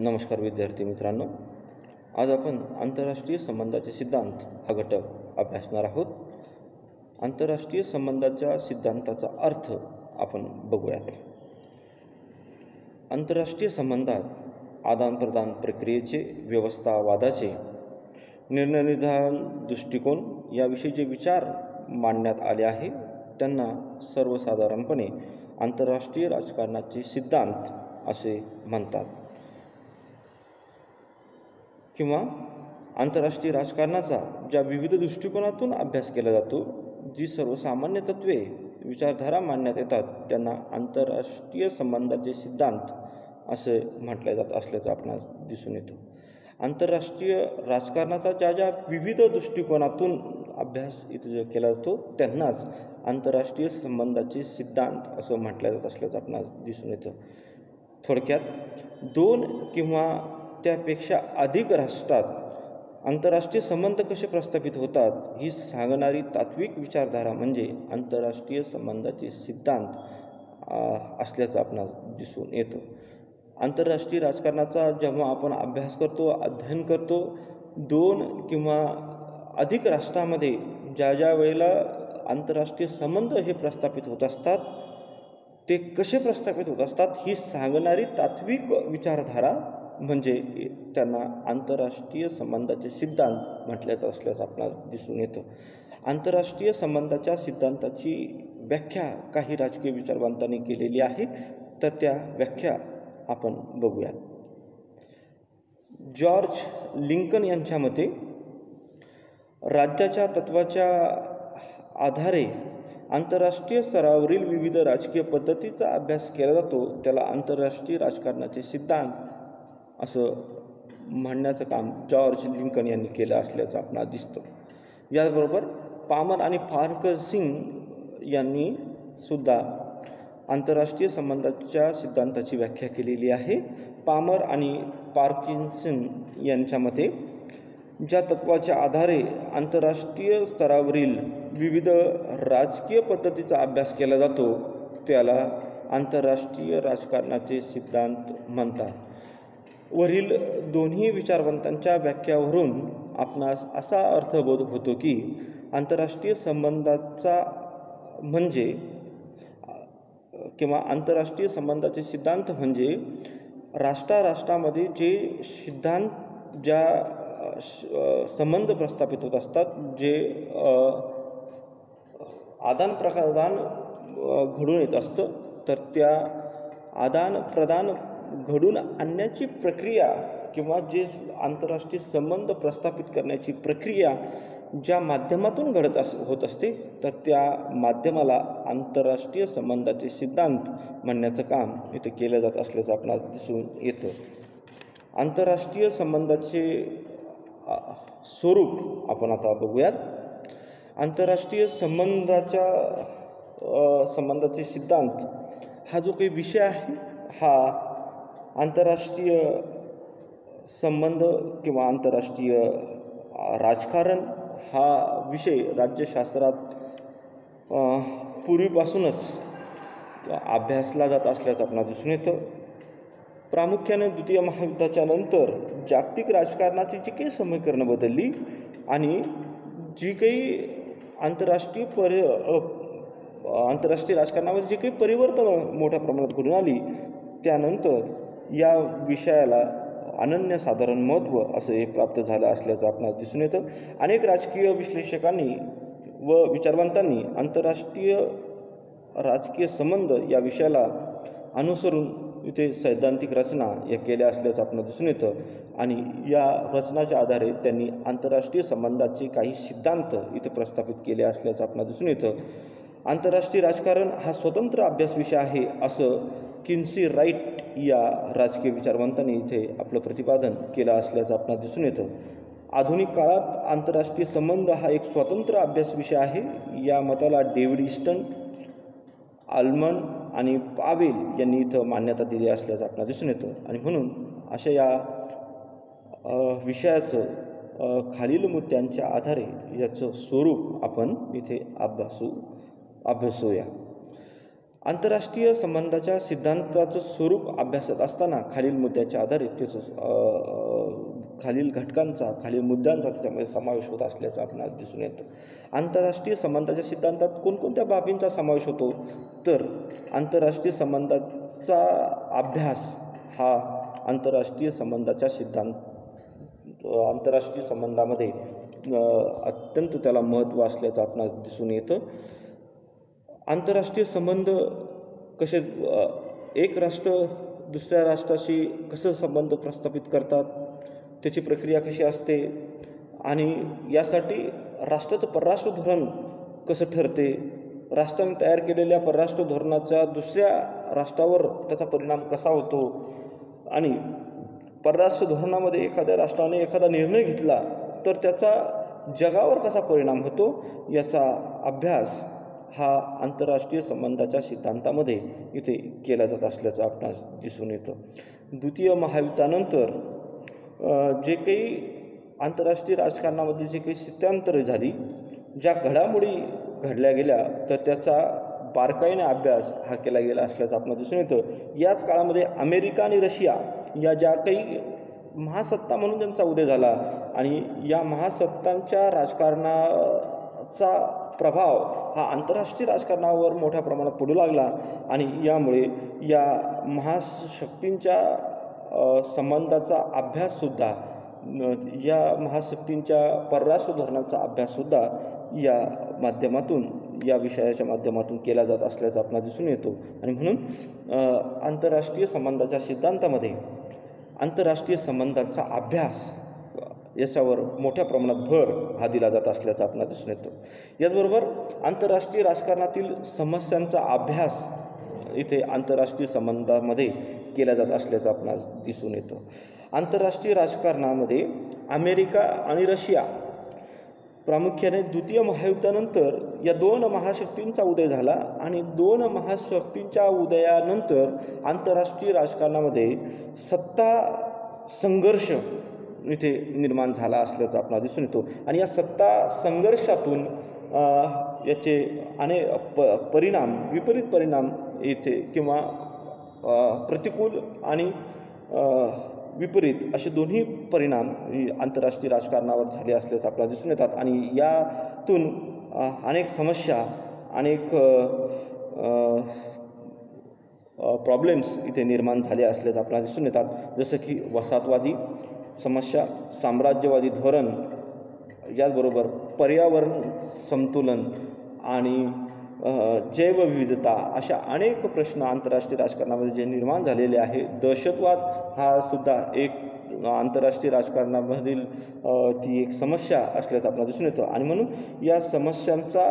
नमस्कार विद्यार्थी मित्रांनो. आज आपण आंतरराष्ट्रीय संबंधाचे सिद्धांत हा घटक अभ्यासणार आहोत. आंतरराष्ट्रीय संबंधाच्या सिद्धांताचा अर्थ आपण बघूयात. आंतरराष्ट्रीय संबंधात आदानप्रदान प्रक्रियेचे व्यवस्थावादाचे निर्णयनिधान दृष्टिकोन याविषयी जे विचार मांडण्यात आले आहे. त्यांना सर्वसाधारणपणे आंतरराष्ट्रीय राजकारणाचे सिद्धांत असे म्हणतात. किंवा आंतरराष्ट्रीय राजकारणाचा ज्या विविध दृष्टिकोनातून अभ्यास केला जातो जी सर्वसामान्य तत्त्वे विचारधारा मांडण्यात येतात त्यांना आंतरराष्ट्रीय संबंधाचे सिद्धांत असे म्हटले जात असल्याचं आपणास दिसून येतं. आंतरराष्ट्रीय राजकारणाचा ज्या ज्या विविध दृष्टिकोनातून अभ्यास इथं जो केला जातो त्यांनाच आंतरराष्ट्रीय संबंधाचे सिद्धांत असं म्हटलं जात असल्याचं आपणास दिसून येतं. थोडक्यात दोन किंवा त्यापेक्षा अधिक राष्ट्रात आंतरराष्ट्रीय संबंध कसे प्रस्थापित होतात ही सांगणारी तात्विक विचारधारा म्हणजे आंतरराष्ट्रीय संबंधाचे सिद्धांत असल्याचं आपणास दिसून येतं. आंतरराष्ट्रीय राजकारणाचा जेव्हा आपण अभ्यास करतो अध्ययन करतो दोन किंवा अधिक राष्ट्रामध्ये ज्या ज्या वेळेला आंतरराष्ट्रीय संबंध हे प्रस्थापित होत असतात ते कसे प्रस्थापित होत असतात ही सांगणारी तात्विक विचारधारा म्हणजे त्यांना आंतरराष्ट्रीय संबंधाचे सिद्धांत म्हटल्याच असल्याचं आपल्याला दिसून येतं. आंतरराष्ट्रीय संबंधाच्या सिद्धांताची व्याख्या काही राजकीय विचारवंतांनी केलेली आहे तर त्या व्याख्या आपण बघूया. जॉर्ज लिंकन यांच्या मते राज्याच्या तत्वाच्या आधारे आंतरराष्ट्रीय स्तरावरील विविध राजकीय पद्धतीचा अभ्यास केला जातो त्याला आंतरराष्ट्रीय राजकारणाचे सिद्धांत असं म्हणण्याचं काम जॉर्ज लिंकन यांनी केलं असल्याचं आपणाला दिसतं. याचबरोबर पामर आणि फारकर सिंग यांनी सुद्धा आंतरराष्ट्रीय संबंधाच्या सिद्धांताची व्याख्या केलेली आहे. पामर आणि पार्किन्सन यांच्या मते ज्या तत्वाच्या आधारे आंतरराष्ट्रीय स्तरावरील विविध राजकीय पद्धतीचा अभ्यास केला जातो त्याला आंतरराष्ट्रीय राजकारणाचे सिद्धांत म्हणतात. वरील दोन्ही विचारवंतांच्या व्याख्यावरून आपणास असा अर्थबोध होतो की आंतरराष्ट्रीय संबंधाचा म्हणजे किंवा आंतरराष्ट्रीय संबंधाचे सिद्धांत म्हणजे राष्ट्राराष्ट्रामध्ये जे सिद्धांत ज्या संबंध प्रस्थापित होत असतात जे आदान प्रदान घडून येत असतं तर त्या आदान प्रदान घडून आणण्याची प्रक्रिया किंवा जे आंतरराष्ट्रीय संबंध प्रस्थापित करण्याची प्रक्रिया ज्या माध्यमातून घडत अस होत असते तर त्या माध्यमाला आंतरराष्ट्रीय संबंधाचे सिद्धांत म्हणण्याचं काम इथं केलं जात असल्याचं आपणाला दिसून येतं. आंतरराष्ट्रीय संबंधाचे स्वरूप आपण आता बघूयात. आंतरराष्ट्रीय संबंधाच्या संबंधाचे सिद्धांत हा जो काही विषय आहे हा आंतरराष्ट्रीय संबंध किंवा आंतरराष्ट्रीय राजकारण हा विषय राज्यशास्त्रात पूर्वीपासूनच अभ्यासला जात असल्याचं आपल्याला दिसून येतं. प्रामुख्याने द्वितीय महायुद्धाच्या नंतर जागतिक राजकारणाची जी काही समीकरणं बदलली आणि जी काही आंतरराष्ट्रीय परि आंतरराष्ट्रीय राजकारणामध्ये जी काही परिवर्तनं मोठ्या प्रमाणात घडून आली त्यानंतर या विषयाला अनन्यसाधारण महत्त्व असं हे प्राप्त झालं असल्याचं आपणास दिसून येतं. अनेक राजकीय विश्लेषकांनी व विचारवंतांनी आंतरराष्ट्रीय राजकीय संबंध या विषयाला अनुसरून इथे सैद्धांतिक रचना या केल्या असल्याचं आपण दिसून येतं आणि या रचनाच्या आधारे त्यांनी आंतरराष्ट्रीय संबंधाचे काही सिद्धांत इथे प्रस्थापित केले असल्याचं आपण दिसून येतं. आंतरराष्ट्रीय राजकारण हा स्वतंत्र अभ्यास विषय आहे असं किन्सी राईट या राजकीय विचारवंतांनी इथे आपलं प्रतिपादन केलं असल्याचं आपल्याला दिसून येतं. आधुनिक काळात आंतरराष्ट्रीय संबंध हा एक स्वतंत्र अभ्यास विषय आहे. या मताला डेव्हिड इस्टन आल्मन आणि पावेल यांनी इथं मान्यता दिली असल्याचं आपल्याला दिसून येतं. आणि म्हणून अशा या विषयाचं खालील मुद्द्यांच्या आधारे याचं स्वरूप आपण इथे अभ्यासू अभ्यासूया. आंतरराष्ट्रीय संबंधाच्या सिद्धांताचं स्वरूप अभ्यासत असताना खालील मुद्द्याच्या आधारे ते खालील घटकांचा खालील मुद्द्यांचा त्याच्यामध्ये समावेश होत असल्याचं आपणास दिसून येतं. आंतरराष्ट्रीय संबंधाच्या सिद्धांतात कोणकोणत्या बाबींचा समावेश होतो? तर आंतरराष्ट्रीय संबंधाचा अभ्यास हा आंतरराष्ट्रीय संबंधाच्या सिद्धांत आंतरराष्ट्रीय संबंधामध्ये अत्यंत त्याला महत्त्व असल्याचं आपणास दिसून येतं. आंतरराष्ट्रीय संबंध कसे एक राष्ट्र दुसऱ्या राष्ट्राशी कसं संबंध प्रस्थापित करतात त्याची प्रक्रिया कशी असते आणि यासाठी राष्ट्राचं परराष्ट्र धोरण कसं ठरते राष्ट्राने तयार केलेल्या परराष्ट्र धोरणाचा दुसऱ्या राष्ट्रावर त्याचा परिणाम कसा होतो आणि परराष्ट्र धोरणामध्ये एखाद्या राष्ट्राने एखादा निर्णय घेतला तर त्याचा जगावर कसा परिणाम होतो याचा अभ्यास हा आंतरराष्ट्रीय संबंधाच्या सिद्धांतामध्ये इथे केला जात असल्याचं आपणास दिसून येतं. द्वितीय महायुद्धानंतर जे काही आंतरराष्ट्रीय राजकारणामध्ये जे काही स्थित्यांतरं झाली ज्या घडामोडी घडल्या गेल्या तर त्याचा बारकाईने अभ्यास हा केला गेला असल्याचं आपल्याला दिसून येतं. याच काळामध्ये अमेरिका आणि रशिया या ज्या काही महासत्ता म्हणून त्यांचा उदय झाला आणि या महासत्तांच्या राजकारणाचा प्रभाव हा आंतरराष्ट्रीय राजकारणावर मोठ्या प्रमाणात पडू लागला आणि यामुळे या महाशक्तींच्या संबंधाचा अभ्याससुद्धा या महाशक्तींच्या परराष्ट्र धोरणाचा अभ्याससुद्धा या माध्यमातून या विषयाच्या माध्यमातून केला जात असल्याचं आपल्याला दिसून येतो. आणि म्हणून आंतरराष्ट्रीय संबंधाच्या सिद्धांतामध्ये आंतरराष्ट्रीय संबंधांचा अभ्यास याच्यावर मोठ्या प्रमाणात भर हा दिला जात असल्याचं आपल्याला दिसून येतं. याचबरोबर आंतरराष्ट्रीय राजकारणातील समस्यांचा अभ्यास इथे आंतरराष्ट्रीय संबंधामध्ये केला जात असल्याचं आपणास दिसून येतं. आंतरराष्ट्रीय राजकारणामध्ये अमेरिका आणि रशिया प्रामुख्याने द्वितीय महायुद्धानंतर या दोन महाशक्तींचा उदय झाला आणि दोन महाशक्तींच्या उदयानंतर आंतरराष्ट्रीय राजकारणामध्ये सत्ता संघर्ष इथे निर्माण झाला असल्याचं आपला दिसून येतो. आणि या सत्ता संघर्षातून याचे अनेक प परिणाम विपरीत परिणाम इथे किंवा प्रतिकूल आणि विपरीत असे दोन्ही परिणाम आंतरराष्ट्रीय राजकारणावर झाले असल्याचं आपल्याला दिसून येतात. आणि यातून अनेक समस्या अनेक प्रॉब्लेम्स इथे निर्माण झाले असल्याचं आपल्याला दिसून येतात. जसं की वसाहतवादी समस्या साम्राज्यवादी धोरण याचबरोबर पर्यावरण संतुलन आणि जैवविविधता अशा अनेक प्रश्न आंतरराष्ट्रीय राजकारणामध्ये जे निर्माण झालेले आहे. दहशतवाद हा सुद्धा एक आंतरराष्ट्रीय राजकारणामधील ती एक समस्या असल्याचं आपल्याला दिसून येतं. आणि म्हणून या समस्यांचा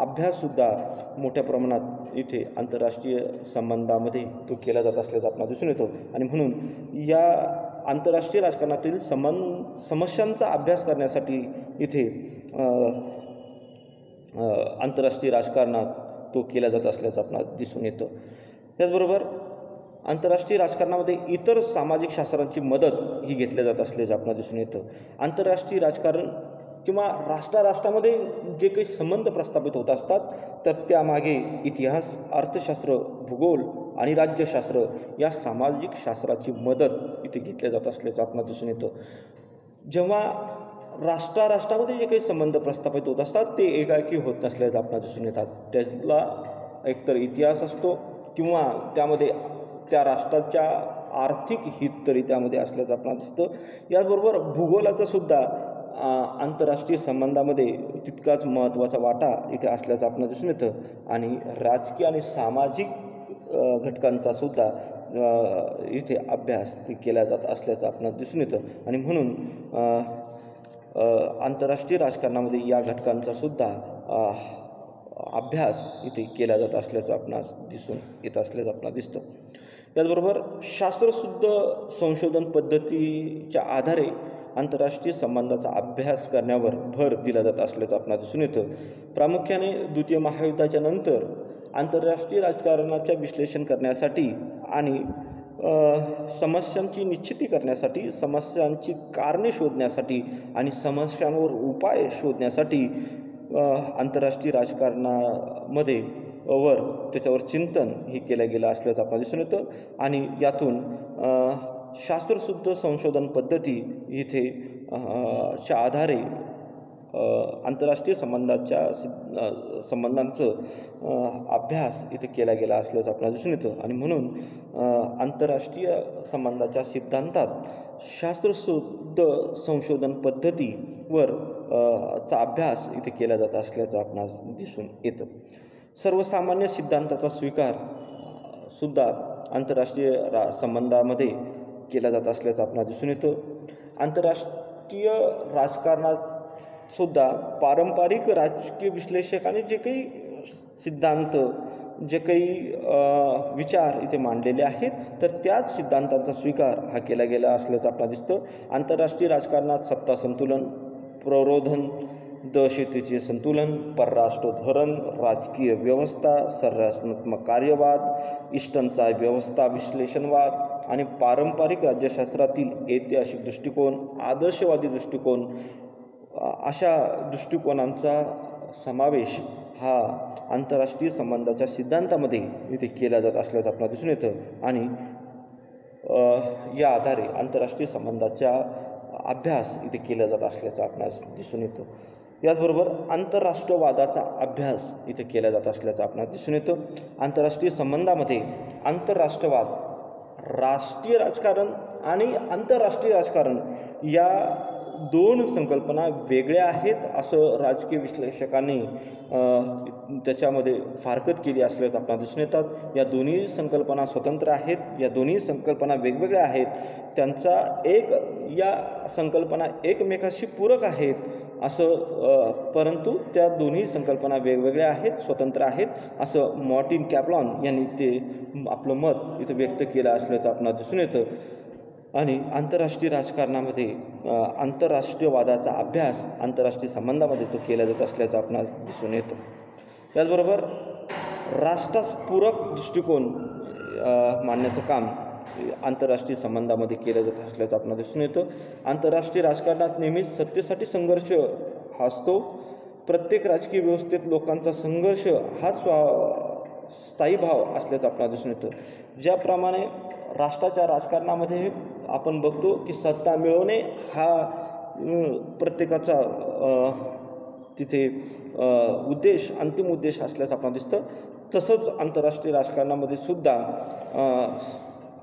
अभ्याससुद्धा मोठ्या प्रमाणात इथे आंतरराष्ट्रीय संबंधामध्ये तो केला जात असल्याचं आपल्याला दिसून येतो. आणि म्हणून या आंतरराष्ट्रीय राजकारणातील समान समस्यांचा अभ्यास करण्यासाठी इथे आंतरराष्ट्रीय राजकारणात तो केला जात असल्याचं आपल्याला दिसून येतं. त्याचबरोबर आंतरराष्ट्रीय राजकारणामध्ये इतर सामाजिक शास्त्रांची मदत ही घेतल्या जात असल्याचं आपणाला दिसून येतं. आंतरराष्ट्रीय राजकारण किंवा राष्ट्राराष्ट्रामध्ये जे काही संबंध प्रस्थापित होत असतात तर त्यामागे इतिहास अर्थशास्त्र भूगोल आणि राज्यशास्त्र या सामाजिक शास्त्राची मदत इथे घेतल्या जात असल्याचं आपल्याला दिसून येतं. जेव्हा राष्ट्राराष्ट्रामध्ये जे काही संबंध प्रस्थापित होत असतात ते एकाएकी होत नसल्याचं आपणास दिसून येतात. त्याला एकतर इतिहास असतो किंवा त्यामध्ये त्या राष्ट्राच्या आर्थिक हित तरी त्यामध्ये असल्याचं आपल्याला दिसतं. याचबरोबर भूगोलाचा सुद्धा आंतरराष्ट्रीय संबंधामध्ये तितकाच महत्त्वाचा वाटा इथे असल्याचं आपल्याला दिसून येतं. आणि राजकीय आणि सामाजिक घटकांचा सुद्धा इथे अभ्यास ती केला जात असल्याचं आपल्याला दिसून येतं. आणि म्हणून आंतरराष्ट्रीय राजकारणामध्ये या घटकांचा सुद्धा अभ्यास इथे केला जात असल्याचं आपणास दिसून येत असल्याचं आपणाला दिसतं. त्याचबरोबर शास्त्रशुद्ध संशोधन पद्धतीच्या आधारे आंतरराष्ट्रीय संबंधाचा अभ्यास करण्यावर भर दिला जात असल्याचं आपणाला दिसून येतं. प्रामुख्याने द्वितीय महायुद्धाच्या नंतर आंतरराष्ट्रीय राजकारणाच्या विश्लेषण करण्यासाठी आणि समस्यांची निश्चिती करण्यासाठी समस्यांची कारणे शोधण्यासाठी आणि समस्यांवर उपाय शोधण्यासाठी आंतरराष्ट्रीय राजकारणामध्ये वर त्याच्यावर चिंतन हे केलं गेलं असल्याचं आपण दिसून येतं. आणि यातून शास्त्रशुद्ध संशोधन पद्धती इथे च्या आधारे आंतरराष्ट्रीय संबंधाच्या सिद्ध संबंधांचं अभ्यास इथे केला गेला असल्याचं आपल्याला दिसून येतं. आणि म्हणून आंतरराष्ट्रीय संबंधाच्या सिद्धांतात शास्त्रशुद्ध संशोधन पद्धतीवर चा अभ्यास इथे केला जात असल्याचं आपणास दिसून येतं. सर्वसामान्य सिद्धांताचा स्वीकार सुद्धा आंतरराष्ट्रीय रा संबंधामध्ये केला जात असल्याचं आपणाला दिसून येतं. आंतरराष्ट्रीय राजकारणात सुद्धा पारंपरिक राजकीय विश्लेषकांनी जे काही सिद्धांत जे काही विचार इथे मांडलेले आहेत तर त्याच सिद्धांतांचा स्वीकार हा केला गेला असल्याचं आपल्याला दिसतं. आंतरराष्ट्रीय राजकारणात सत्ता संतुलन प्ररोधन दहशतीचे संतुलन परराष्ट्र धोरण राजकीय व्यवस्था संरचनात्मक कार्यवाद इष्टांचा व्यवस्था विश्लेषणवाद आणि पारंपरिक राज्यशास्त्रातील ऐतिहासिक दृष्टिकोन आदर्शवादी दृष्टिकोन अशा दृष्टिकोनांचा समावेश हा आंतरराष्ट्रीय संबंधाच्या सिद्धांतामध्ये इथे केला जात असल्याचं आपल्याला दिसून येतं. आणि या आधारे आंतरराष्ट्रीय संबंधाच्या अभ्यास इथे केला जात असल्याचं आपणास दिसून येतं. याचबरोबर आंतरराष्ट्रवादाचा अभ्यास इथे केला जात असल्याचं आपणास दिसून येतं. आंतरराष्ट्रीय संबंधामध्ये आंतरराष्ट्रवाद राष्ट्रीय राजकारण आणि आंतरराष्ट्रीय राजकारण या दोन संकल्पना वेगळ्या आहेत असं राजकीय विश्लेषकांनी त्याच्यामध्ये फारकत केली असल्याचं आपल्याला दिसून येतात. या दोन्ही संकल्पना स्वतंत्र आहेत या दोन्ही संकल्पना वेगवेगळ्या आहेत. त्यांचा एक या संकल्पना एकमेकाशी पूरक आहेत असं परंतु त्या दोन्ही संकल्पना वेगवेगळ्या आहेत स्वतंत्र आहेत असं मॉर्टिन कॅपलॉन यांनी ते आपलं मत इथं व्यक्त केलं असल्याचं आपल्याला दिसून येतं. आणि आंतरराष्ट्रीय राजकारणामध्ये आंतरराष्ट्रीयवादाचा अभ्यास आंतरराष्ट्रीय संबंधामध्ये तो केला जात असल्याचं आपणास दिसून येतं. त्याचबरोबर राष्ट्रास पूरक दृष्टिकोन मांडण्याचं काम आंतरराष्ट्रीय संबंधामध्ये केलं जात असल्याचं आपल्याला दिसून येतं. आंतरराष्ट्रीय राजकारणात नेहमीच सत्तेसाठी संघर्ष हा असतो. प्रत्येक राजकीय व्यवस्थेत लोकांचा संघर्ष हा स्वा स्थायी भाव असल्याचं आपल्याला दिसून येतं. ज्याप्रमाणे राष्ट्राच्या राजकारणामध्ये आपण बघतो की सत्ता मिळवणे हा प्रत्येकाचा तिथे उद्देश अंतिम उद्देश असल्याचं आपण दिसतं. तसंच आंतरराष्ट्रीय राजकारणामध्ये सुद्धा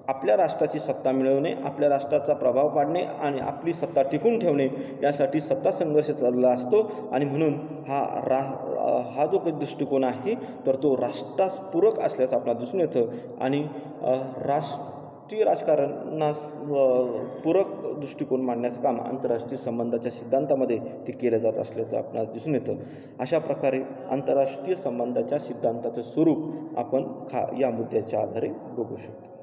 आपल्या राष्ट्राची सत्ता मिळवणे आपल्या राष्ट्राचा प्रभाव पाडणे आणि आपली सत्ता टिकून ठेवणे यासाठी सत्ता संघर्ष चालला असतो. आणि म्हणून हा रा हा जो काही दृष्टिकोन आहे तर तो राष्ट्रास पूरक असल्याचं आपल्याला दिसून येतं. आणि राष्ट्र राष्ट्रीय राजकारणास पूरक दृष्टिकोन मांडण्याचं काम आंतरराष्ट्रीय संबंधाच्या सिद्धांतामध्ये ते केलं जात असल्याचं आपल्याला दिसून येतं. अशा प्रकारे आंतरराष्ट्रीय संबंधाच्या सिद्धांताचं स्वरूप आपण खा या मुद्द्याच्या आधारे बघू शकतो.